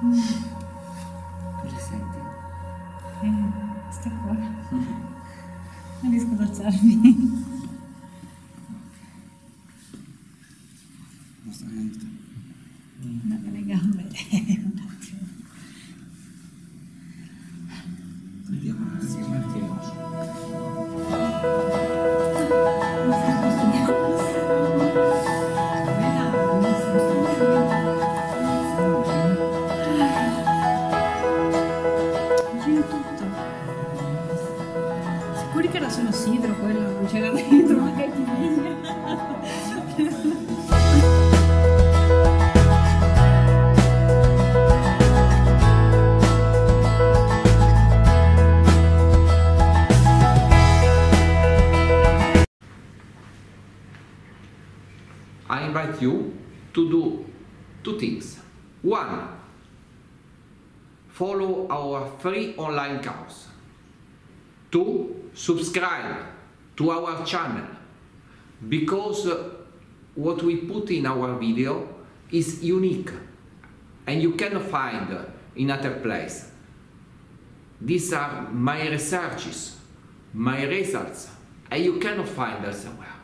Cosa senti? Eh, sta qua. Non riesco ad alzarmi. Basta niente. Date le gambe. Solo sidro quello, non c'era dentro una caipirinha. I invite you to do two things. One, follow our free online course. Two, subscribe to our channel because uh, what we put in our video is unique and you cannot find uh, in other place. These are my researches, my results, and you cannot find elsewhere.